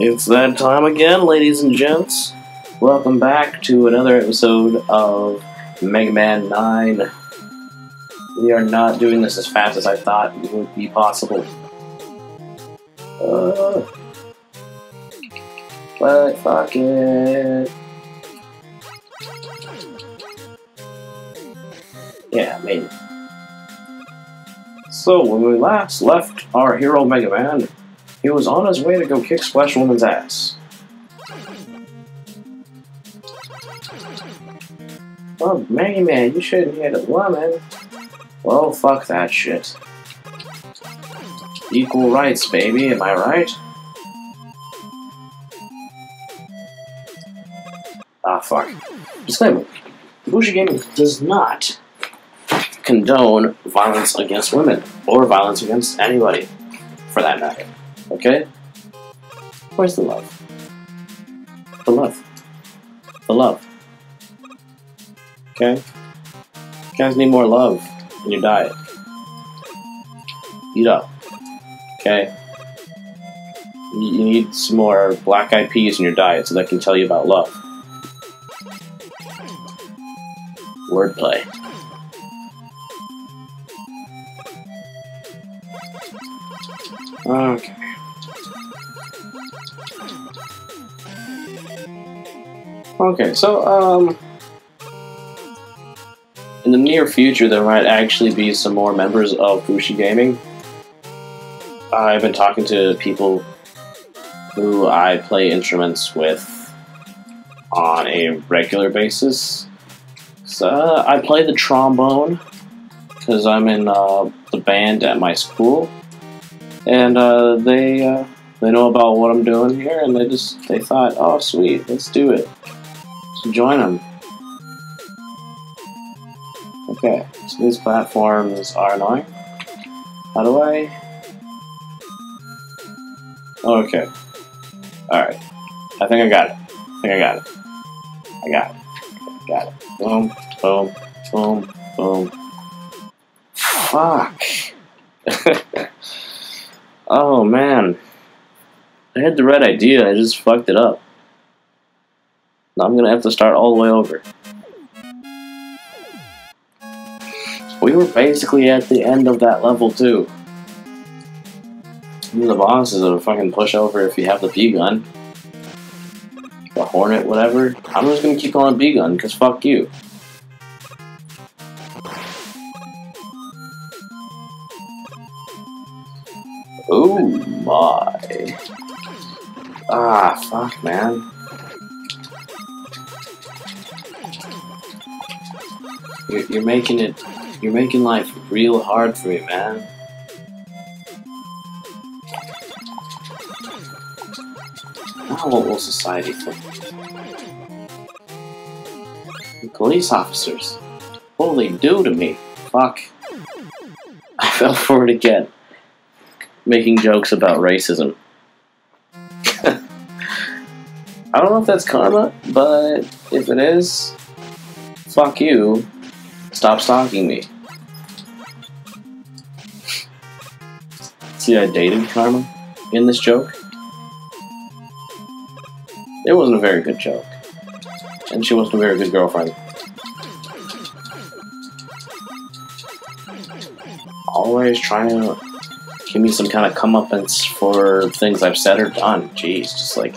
It's that time again, ladies and gents. Welcome back to another episode of Mega Man 9. We are not doing this as fast as I thought it would be possible. Uh, but fuck it. Yeah, maybe. So, when we last left our hero Mega Man, he was on his way to go kick Splash Woman's ass. Oh, Mega Man, you shouldn't hit a woman. Well, fuck that shit. Equal rights, baby, am I right? Ah, fuck. Disclaimer. Bushi Gaming does not condone violence against women, or violence against anybody, for that matter. Okay? Where's the love? The love. The love. Okay? You guys need more love in your diet. Eat up. Okay? You need some more black eyed peas in your diet so that can tell you about love. Wordplay. Okay. Okay, so, um, in the near future, there might actually be some more members of Bushi Gaming. I've been talking to people who I play instruments with on a regular basis. So, uh, I play the trombone because I'm in uh, the band at my school, and uh, they uh, they know about what I'm doing here, and they just they thought, oh sweet, let's do it. So join them. Okay, so these platforms are annoying. How do I? Oh, okay. Alright. I think I got it. I think I got it. I got it. Got it. Boom, boom, boom, boom. Fuck. oh man. I had the right idea, I just fucked it up. Now I'm gonna have to start all the way over. We were basically at the end of that level too. The boss is a fucking pushover if you have the B gun. The Hornet, whatever. I'm just gonna keep calling B gun, because fuck you. Oh my. Ah, fuck, man. You're, you're making it, you're making life real hard for me, man. Now what will society think? Police officers. What will they do to me? Fuck. I fell for it again. Making jokes about racism. I don't know if that's karma, but if it is, fuck you. Stop stalking me. See, I dated karma in this joke. It wasn't a very good joke. And she wasn't a very good girlfriend. Always trying to give me some kind of comeuppance for things I've said or done. Jeez, just like,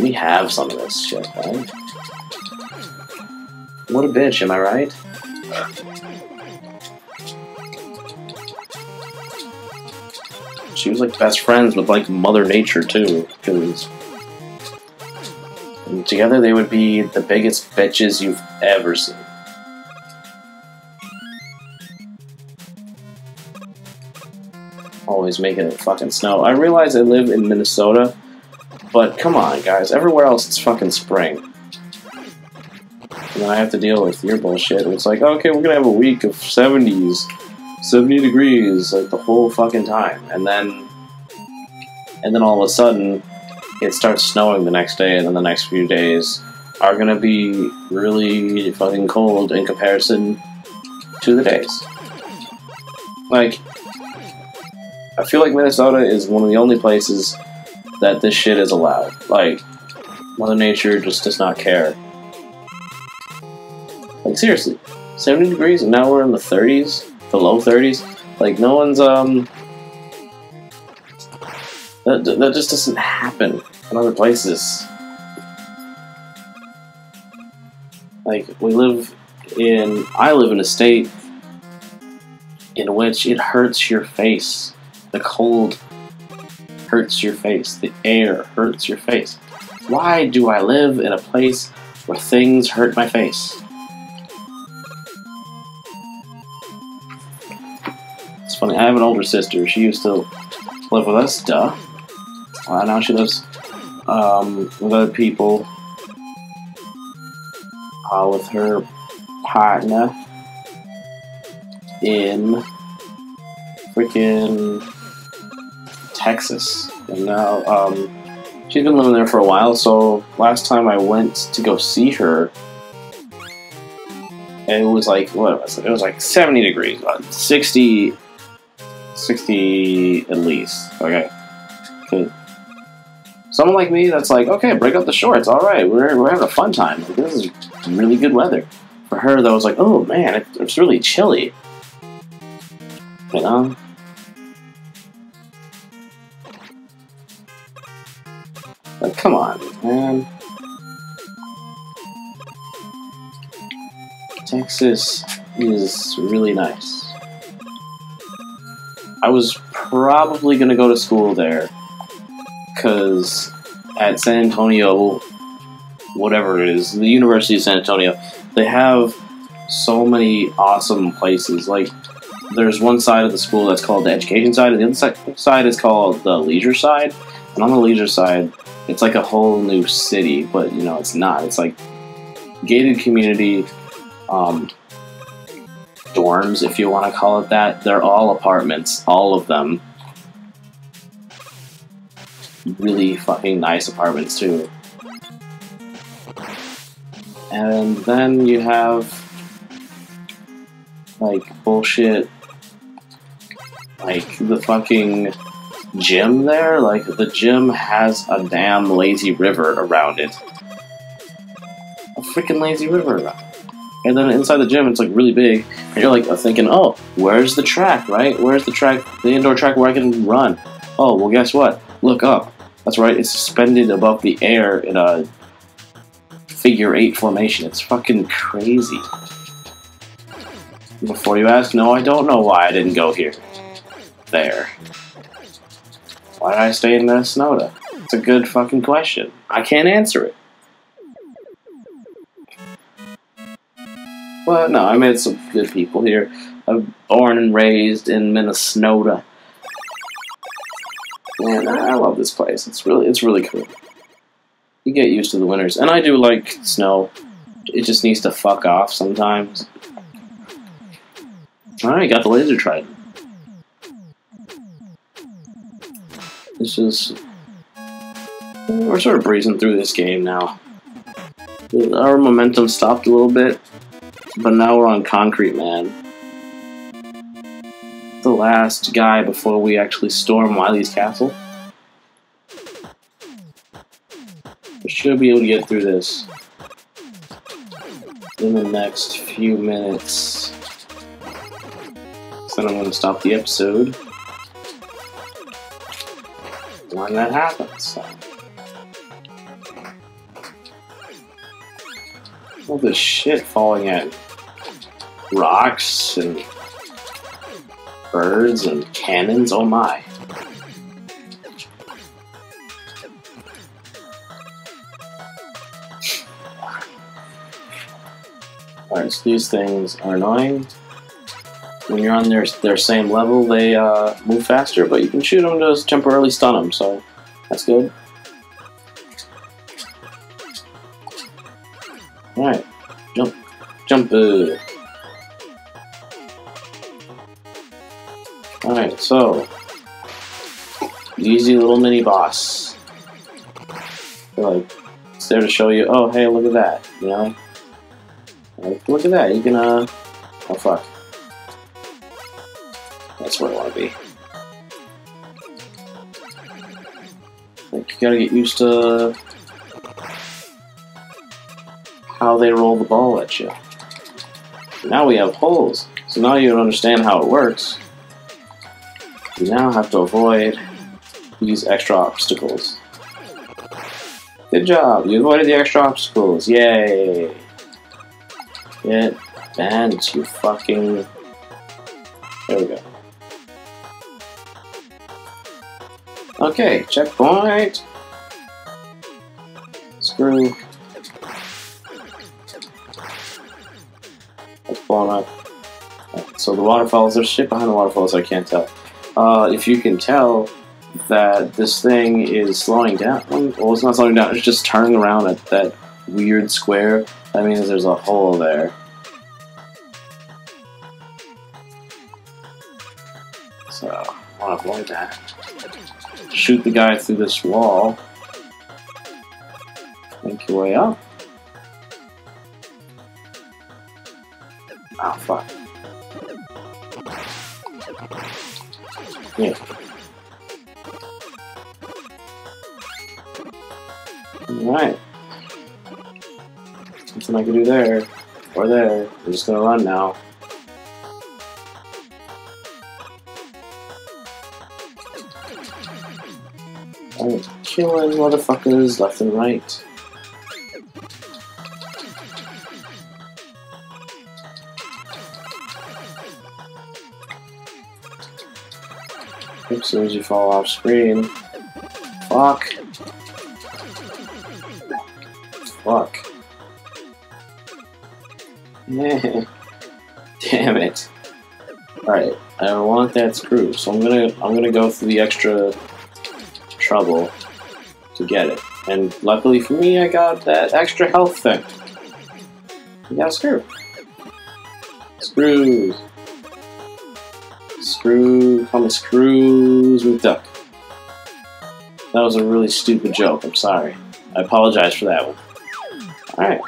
me have some of this shit, right? What a bitch, am I right? She was like best friends with like Mother Nature too, because together they would be the biggest bitches you've ever seen. Always making it fucking snow. I realize I live in Minnesota, but come on, guys. Everywhere else it's fucking spring. And I have to deal with your bullshit. It's like, okay, we're gonna have a week of 70s, 70 degrees, like the whole fucking time. And then, and then all of a sudden, it starts snowing the next day, and then the next few days are gonna be really fucking cold in comparison to the days. Like, I feel like Minnesota is one of the only places that this shit is allowed. Like, Mother Nature just does not care. Like, seriously. 70 degrees and now we're in the 30s? The low 30s? Like, no one's, um... That, that just doesn't happen in other places. Like, we live in... I live in a state in which it hurts your face. The cold hurts your face. The air hurts your face. Why do I live in a place where things hurt my face? It's funny, I have an older sister. She used to live with us, duh. Uh, now she lives um, with other people. Uh, with her partner in freaking Texas. And now, um, she's been living there for a while, so last time I went to go see her, it was like, what was it? It was like 70 degrees, 60, 60 at least. Okay. okay. Someone like me that's like, okay, break up the shorts, alright, we're, we're having a fun time. Like, this is really good weather. For her, that was like, oh man, it, it's really chilly. You know? Like, come on, man. Texas is really nice. I was probably going to go to school there because at San Antonio, whatever it is, the University of San Antonio, they have so many awesome places. Like, there's one side of the school that's called the education side, and the other side is called the leisure side. And on the leisure side, it's like a whole new city, but you know, it's not. It's like gated community, um, dorms, if you want to call it that. They're all apartments, all of them. Really fucking nice apartments, too. And then you have like bullshit like the fucking gym there. Like the gym has a damn lazy river around it. A freaking lazy river around. And then inside the gym, it's like really big, and you're like thinking, "Oh, where's the track? Right? Where's the track? The indoor track where I can run?" Oh, well, guess what? Look up. That's right. It's suspended above the air in a figure eight formation. It's fucking crazy. Before you ask, no, I don't know why I didn't go here. There. Why did I stay in Minnesota? It's a good fucking question. I can't answer it. Well, no, I met some good people here. I'm born and raised in Minnesota. Man, I love this place. It's really, it's really cool. You get used to the winters, and I do like snow. It just needs to fuck off sometimes. All right, got the laser trident. This is... We're sort of breezing through this game now. Our momentum stopped a little bit, but now we're on Concrete Man. The last guy before we actually storm Wily's castle. We should be able to get through this in the next few minutes. Then I'm going to stop the episode when that happens. All this shit falling at rocks and birds and cannons, oh my. Alright, so these things are annoying when you're on their their same level, they uh, move faster, but you can shoot them to temporarily stun them, so that's good. Alright, jump, jump. Uh. Alright, so easy little mini boss. like it's there to show you, oh hey, look at that, you know. Like, look at that, you can uh, oh fuck. That's where I want to be. Like, you gotta get used to how they roll the ball at you. Now we have holes, so now you understand how it works. You now have to avoid these extra obstacles. Good job, you avoided the extra obstacles, yay! Get bent, you fucking... There we go. Okay, checkpoint! Screw. That's blowing up. So the waterfalls, there's shit behind the waterfalls I can't tell. Uh, if you can tell that this thing is slowing down, well, it's not slowing down, it's just turning around at that weird square. That means there's a hole there. So, I want to avoid that. Shoot the guy through this wall. Make your way up. Oh, fuck. Yeah. Alright. Nothing I can do there. Or there. I'm just gonna run now. Killing motherfuckers left and right. As soon as you fall off screen. Fuck. Fuck. Damn it. Alright, I want that screw, so I'm gonna I'm gonna go through the extra trouble to get it. And luckily for me I got that extra health thing. You got a screw. Screws. Screw, call me Screws with duck? That was a really stupid joke, I'm sorry. I apologize for that one. Alright.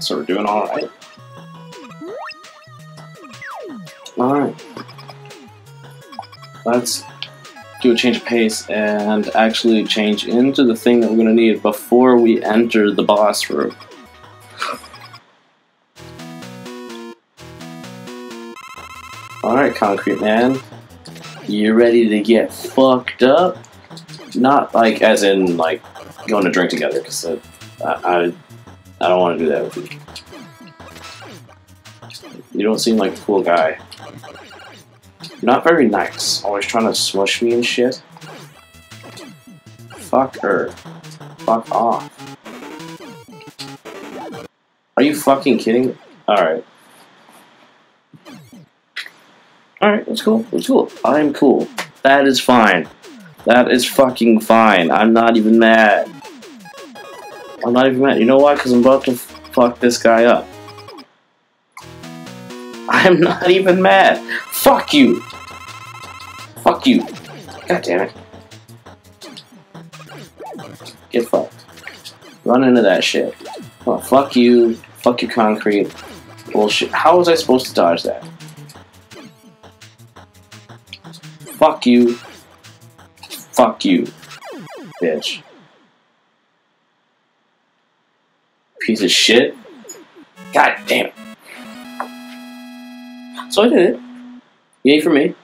So we're doing alright. Alright. Let's do a change of pace and actually change into the thing that we're going to need before we enter the boss room. Alright, Concrete Man. You ready to get fucked up? Not like as in like going to drink together, because uh, I, I, I don't want to do that with you. You don't seem like a cool guy. Not very nice. Always trying to smush me and shit. Fuck her. Fuck off. Are you fucking kidding? Alright. Alright, that's cool. That's cool. I'm cool. That is fine. That is fucking fine. I'm not even mad. I'm not even mad. You know why? Because I'm about to fuck this guy up. I'm not even mad. Fuck you. Fuck you. God damn it. Get fucked. Run into that shit. Well, fuck you. Fuck your concrete. Bullshit. How was I supposed to dodge that? Fuck you. Fuck you. Bitch. Piece of shit. God damn it. So I did it. Yay for me.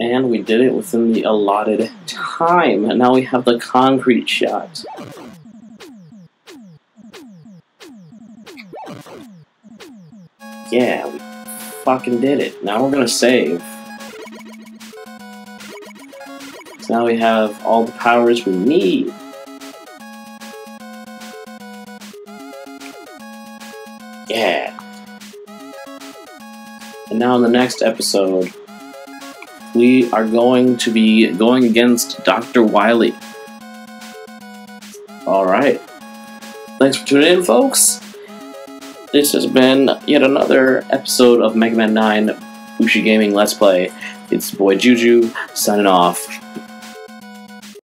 And we did it within the allotted time. And now we have the concrete shot. Yeah, we fucking did it. Now we're gonna save. So now we have all the powers we need. Yeah. And now in the next episode, we are going to be going against Dr. Wily. Alright. Thanks for tuning in, folks. This has been yet another episode of Mega Man 9 Bushi Gaming Let's Play. It's boy Juju, signing off.